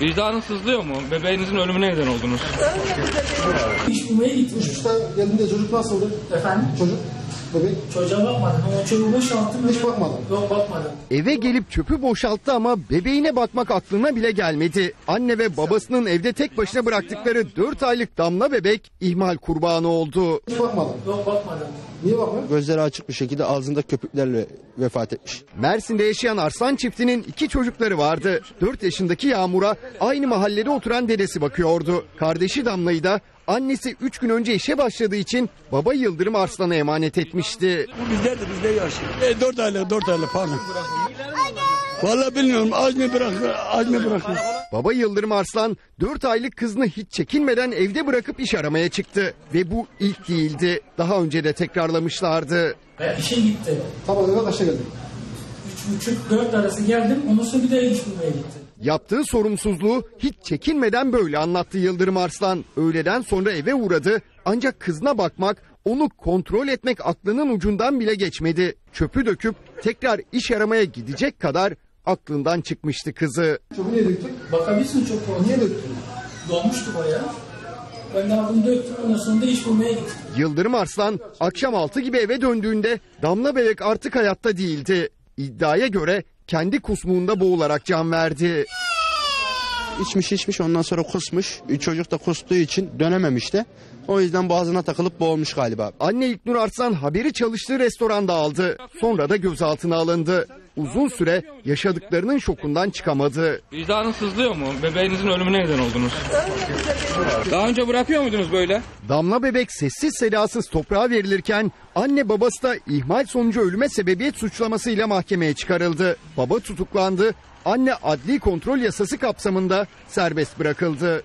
Vicdanın sızlıyor mu? Bebeğinizin ölümüne neden oldunuz. İş bulmaya gittim. İşte geldiğinde çocuk nasıldı? Efendim? Çocuk, bebek Çocuğa bakmadım ama çocuğu boşalttım. hiç bakmadım. Yok bakmadım. Eve gelip çöpü boşalttı ama bebeğine bakmak aklına bile gelmedi. Anne ve babasının evde tek başına bıraktıkları 4 aylık damla bebek ihmal kurbanı oldu. Hiç bakmadım. Yok bakmadım. Niye bakmıyor? Gözleri açık bir şekilde ağzında köpüklerle vefat etmiş. Mersin'de yaşayan Arslan çiftinin iki çocukları vardı. 4 yaşındaki Yağmur'a aynı mahallede oturan dedesi bakıyordu. Kardeşi Damla'yı da annesi 3 gün önce işe başladığı için baba Yıldırım Arslan'a emanet etmişti. Bizlerdi bizde yaşıyor. E, dört aylık dört aylık pardon. Vallahi bilmiyorum az mı bırakır az mı bırakır. Baba Yıldırım Arslan 4 aylık kızını hiç çekinmeden evde bırakıp iş aramaya çıktı. Ve bu ilk değildi. Daha önce de tekrarlamışlardı. Ben işe gittim. Sabah eve kaçta buçuk dört arası geldim. Ondan sonra bir daha iş bulmaya gittim. Yaptığı sorumsuzluğu hiç çekinmeden böyle anlattı Yıldırım Arslan. Öğleden sonra eve uğradı ancak kızına bakmak, onu kontrol etmek aklının ucundan bile geçmedi. Çöpü döküp tekrar iş aramaya gidecek kadar aklından çıkmıştı kızı. Çöpü niye döktün? Bakabilirsin çok kolay. Niye döktün? Dolmuştu bayağı. Ben de bunu döktüm. Ondan sonra da iş bulmaya gittim. Yıldırım Arslan akşam 6 gibi eve döndüğünde Damla bebek artık hayatta değildi. İddiaya göre kendi kusmuğunda boğularak can verdi. İçmiş içmiş ondan sonra kusmuş. Çocuk da kustuğu için dönememiş de. O yüzden boğazına takılıp boğulmuş galiba. Anne İlknur Arslan haberi çalıştığı restoranda aldı. Sonra da gözaltına alındı. Uzun süre yaşadıklarının şokundan çıkamadı. Vicdanın sızlıyor mu? Bebeğinizin ölümüne neden oldunuz. Daha önce bırakıyor muydunuz böyle? Damla bebek sessiz sedasız toprağa verilirken anne babası da ihmal sonucu ölüme sebebiyet suçlamasıyla mahkemeye çıkarıldı. Baba tutuklandı. Anne adli kontrol yasası kapsamında serbest bırakıldı.